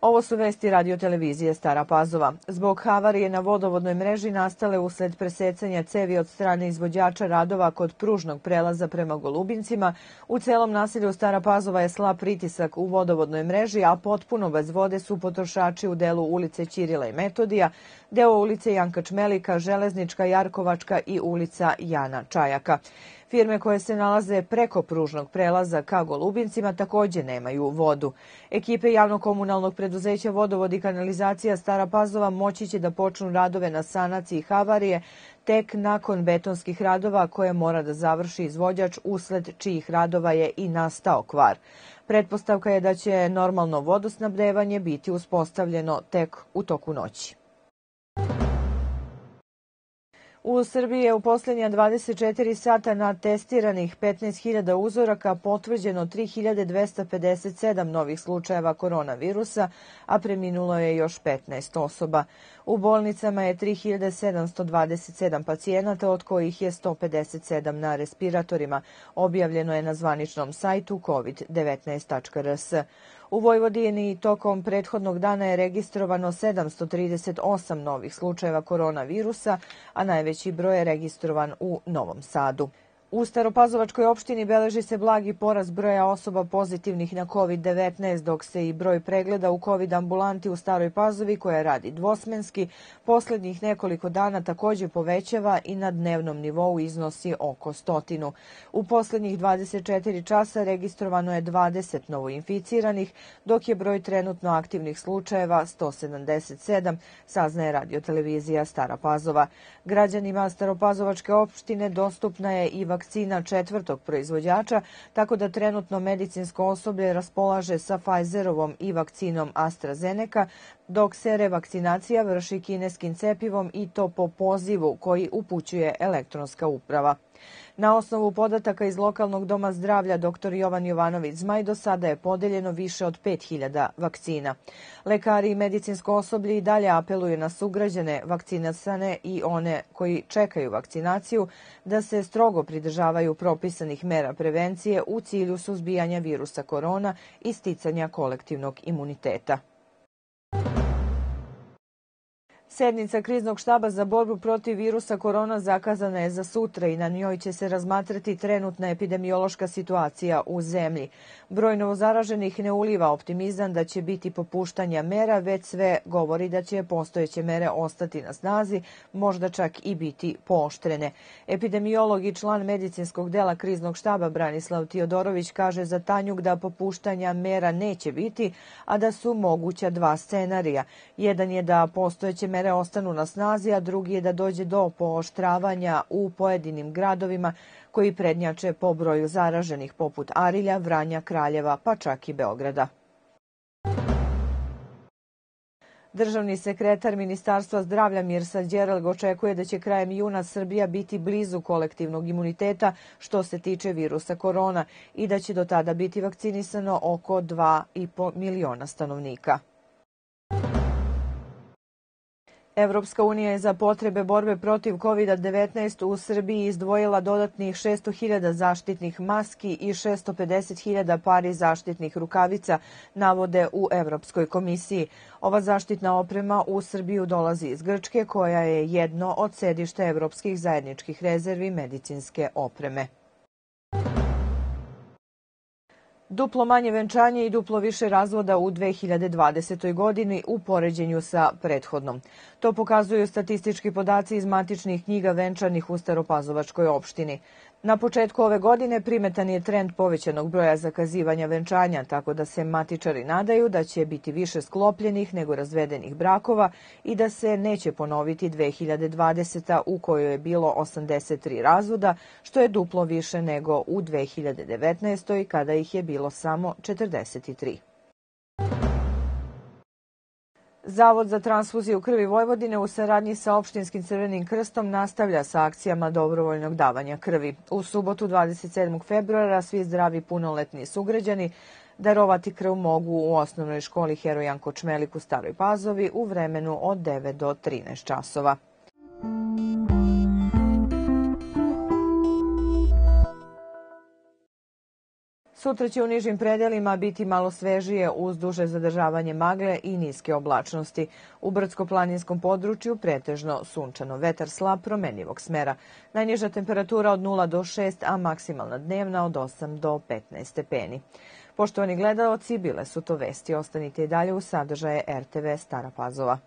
Ovo su vesti radio televizije Stara Pazova. Zbog havarije na vodovodnoj mreži nastale usled presecanja cevi od strane izvođača radova kod pružnog prelaza prema Golubincima, u celom naselju Stara Pazova je slab pritisak u vodovodnoj mreži, a potpuno bez vode su potrošači u delu ulice Ćirila i Metodija, deo ulice Janka Čmelika, Železnička, Jarkovačka i ulica Jana Čajaka. Firme koje se nalaze preko pružnog prelaza ka Golubincima takođe nemaju vodu. Ekipe javno-komunalnog preduzeća Vodovod i kanalizacija Stara Pazova moći će da počnu radove na sanaciji havarije tek nakon betonskih radova koje mora da završi izvođač usled čijih radova je i nastao kvar. Pretpostavka je da će normalno vodosnabdevanje biti uspostavljeno tek u toku noći. U Srbiji je u poslednja 24 sata na testiranih 15.000 uzoraka potvrđeno 3.257 novih slučajeva koronavirusa, a preminulo je još 15 osoba. U bolnicama je 3727 pacijenata, od kojih je 157 na respiratorima. Objavljeno je na zvaničnom sajtu covid19.rs. U Vojvodini tokom prethodnog dana je registrovano 738 novih slučajeva koronavirusa, a najveći broj je registrovan u Novom Sadu. U Staropazovačkoj opštini beleži se blagi porast broja osoba pozitivnih na COVID-19, dok se i broj pregleda u COVID ambulanti u Staroj Pazovi, koja radi dvosmenski, poslednjih nekoliko dana takođe povećava i na dnevnom nivou iznosi oko stotinu. U poslednjih 24 časa registrovano je 20 novoinficiranih, dok je broj trenutno aktivnih slučajeva 177, saznaje radiotelevizija Stara Pazova. Građanima Staropazovačke opštine dostupna je i vakcina četvrtog proizvođača, tako da trenutno medicinsko osoblje raspolaže sa Pfizerovom i vakcinom AstraZeneca, dok se revakcinacija vrši kineskim cepivom i to po pozivu koji upućuje elektronska uprava. Na osnovu podataka iz lokalnog doma zdravlja dr. Jovan Jovanović Zmaj do sada je podeljeno više od 5000 vakcina. Lekari i medicinsko osoblje i dalje apeluju na sugrađane vakcinasane i one koji čekaju vakcinaciju da se strogo pridržavaju propisanih mera prevencije u cilju suzbijanja virusa korona i sticanja kolektivnog imuniteta. Sednica kriznog štaba za borbu protiv virusa korona zakazana je za sutra i na njoj će se razmatrati trenutna epidemiološka situacija u zemlji. Broj novozaraženih ne uliva optimizam da će biti popuštanja mera, već sve govori da će postojeće mere ostati na snazi, možda čak i biti pooštrene. Epidemiolog i član medicinskog dela kriznog štaba Branislav Tiodorović kaže za Tanjuk da popuštanja mera neće biti, a da su moguća dva scenarija. Jedan je da postojeće mere ostanu na snazi, a drugi je da dođe do pooštravanja u pojedinim gradovima koji prednjače po broju zaraženih poput Arilja, Vranja, Kraljeva pa čak i Beograda. Državni sekretar Ministarstva zdravlja Mirsa Đeralg očekuje da će krajem juna Srbija biti blizu kolektivnog imuniteta što se tiče virusa korona i da će do tada biti vakcinisano oko 2,5 miliona stanovnika. Evropska unija je za potrebe borbe protiv COVID-19 u Srbiji izdvojila dodatnih 600.000 zaštitnih maski i 650.000 pari zaštitnih rukavica, navode u Evropskoj komisiji. Ova zaštitna oprema u Srbiju dolazi iz Grčke, koja je jedno od sedišta evropskih zajedničkih rezervi medicinske opreme. Duplo manje venčanje i duplo više razvoda u 2020. godini u poređenju sa prethodnom. To pokazuju statistički podaci iz matičnih knjiga venčanih u Staropazovačkoj opštini. Na početku ove godine primetan je trend povećanog broja zakazivanja venčanja, tako da se matičari nadaju da će biti više sklopljenih nego razvedenih brakova i da se neće ponoviti 2020. u kojoj je bilo 83 razvoda, što je duplo više nego u 2019. kada ih je bilo samo 43. Zavod za transfuziju krvi Vojvodine u saradnji sa opštinskim crvenim krstom nastavlja sa akcijama dobrovoljnog davanja krvi. U subotu 27. februara svi zdravi punoletni sugrađani darovati krv mogu u osnovnoj školi Herojan Kočmelik u Staroj Pazovi u vremenu od 9 do 13 časova. Sutra će u nižim predelima biti malo svežije uz duže zadržavanje magle i niske oblačnosti. U brdsko-planinskom području pretežno sunčano, vetar slab promenljivog smera. Najniža temperatura od 0 do 6, a maksimalna dnevna od 8 do 15 stepeni. Poštovani gledaoci, bile su to vesti. Ostanite i dalje u sadržaje RTV Stara Pazova.